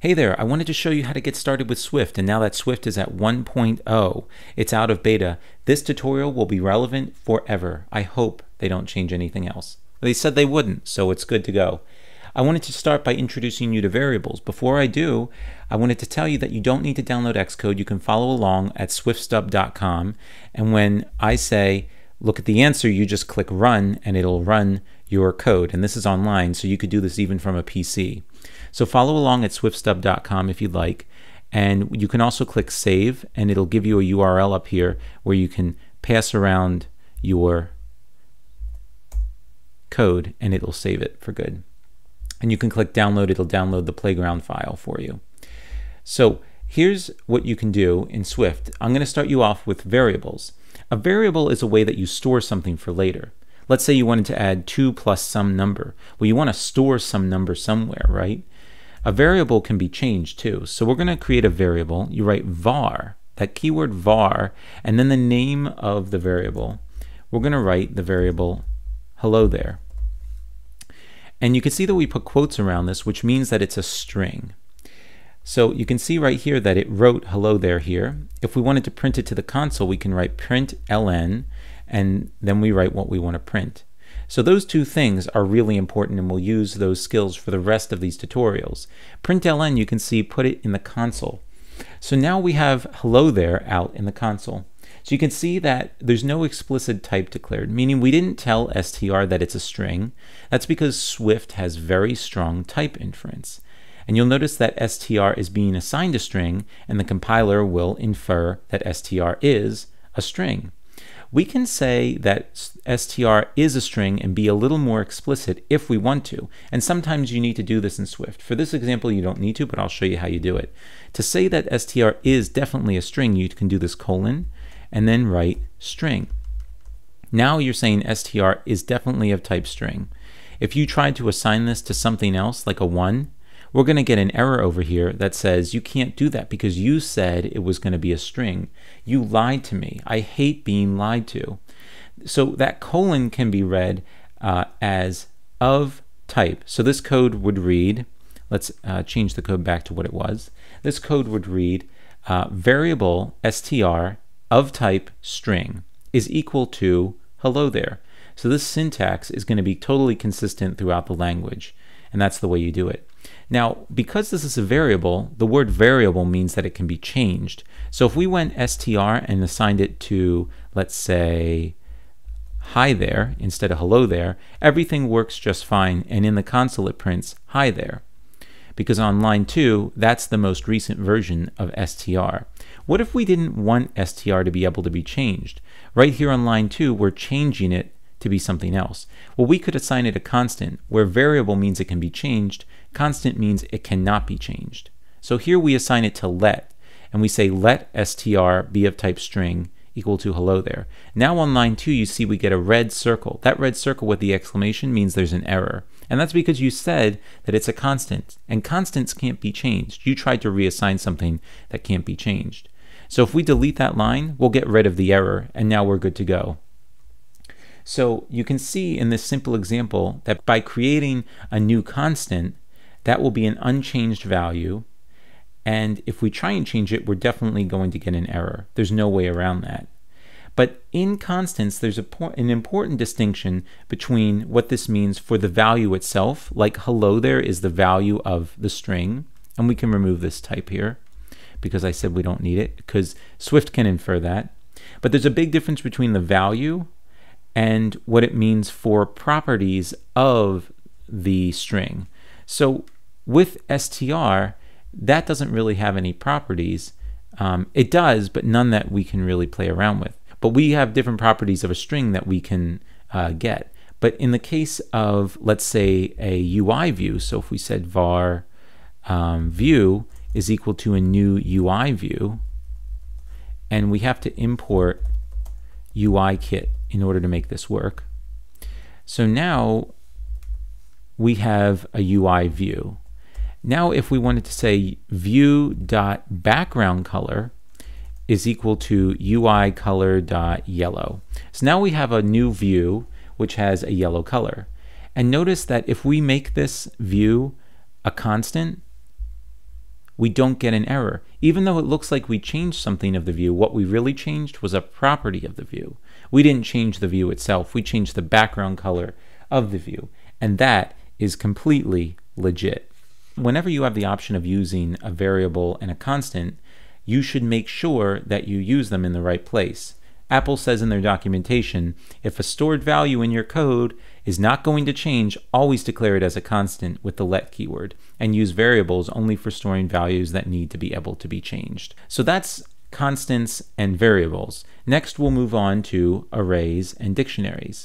Hey there, I wanted to show you how to get started with Swift, and now that Swift is at 1.0, it's out of beta. This tutorial will be relevant forever. I hope they don't change anything else. They said they wouldn't, so it's good to go. I wanted to start by introducing you to variables. Before I do, I wanted to tell you that you don't need to download Xcode. You can follow along at swiftstub.com, and when I say look at the answer, you just click run, and it'll run your code. And this is online, so you could do this even from a PC. So follow along at swiftstub.com if you'd like. And you can also click save, and it'll give you a URL up here where you can pass around your code and it'll save it for good. And you can click download, it'll download the playground file for you. So here's what you can do in Swift. I'm going to start you off with variables. A variable is a way that you store something for later. Let's say you wanted to add 2 plus some number. Well, you want to store some number somewhere, right? A variable can be changed too. So we're going to create a variable. You write var, that keyword var, and then the name of the variable. We're going to write the variable hello there. And you can see that we put quotes around this, which means that it's a string. So you can see right here that it wrote hello there here. If we wanted to print it to the console, we can write print ln, and then we write what we want to print. So those two things are really important and we'll use those skills for the rest of these tutorials. println, you can see, put it in the console. So now we have hello there out in the console. So you can see that there's no explicit type declared, meaning we didn't tell str that it's a string. That's because Swift has very strong type inference. And you'll notice that str is being assigned a string, and the compiler will infer that str is a string we can say that str is a string and be a little more explicit if we want to. And sometimes you need to do this in Swift. For this example, you don't need to, but I'll show you how you do it. To say that str is definitely a string, you can do this colon and then write string. Now you're saying str is definitely of type string. If you tried to assign this to something else, like a 1, we're going to get an error over here that says you can't do that because you said it was going to be a string. You lied to me. I hate being lied to. So that colon can be read uh, as of type. So this code would read, let's uh, change the code back to what it was. This code would read uh, variable str of type string is equal to hello there. So this syntax is going to be totally consistent throughout the language, and that's the way you do it. Now, because this is a variable, the word variable means that it can be changed. So if we went str and assigned it to, let's say, hi there instead of hello there, everything works just fine. And in the console, it prints hi there. Because on line 2, that's the most recent version of str. What if we didn't want str to be able to be changed? Right here on line 2, we're changing it to be something else. Well, we could assign it a constant, where variable means it can be changed, constant means it cannot be changed. So here we assign it to let, and we say let str be of type string equal to hello there. Now on line 2 you see we get a red circle. That red circle with the exclamation means there's an error. And that's because you said that it's a constant, and constants can't be changed. You tried to reassign something that can't be changed. So if we delete that line, we'll get rid of the error, and now we're good to go. So you can see in this simple example that by creating a new constant, that will be an unchanged value. And if we try and change it, we're definitely going to get an error. There's no way around that. But in constants, there's a an important distinction between what this means for the value itself, like hello there is the value of the string, and we can remove this type here because I said we don't need it, because Swift can infer that. But there's a big difference between the value and what it means for properties of the string. So with str, that doesn't really have any properties. Um, it does, but none that we can really play around with. But we have different properties of a string that we can uh, get. But in the case of, let's say, a UI view, so if we said var um, view is equal to a new UI view, and we have to import UIKit in order to make this work. So now we have a UI view. Now if we wanted to say view dot background color is equal to UI color dot yellow. So now we have a new view which has a yellow color. And notice that if we make this view a constant, we don't get an error. Even though it looks like we changed something of the view, what we really changed was a property of the view. We didn't change the view itself, we changed the background color of the view. And that is completely legit. Whenever you have the option of using a variable and a constant, you should make sure that you use them in the right place. Apple says in their documentation if a stored value in your code is not going to change, always declare it as a constant with the let keyword and use variables only for storing values that need to be able to be changed. So that's constants and variables. Next, we'll move on to arrays and dictionaries.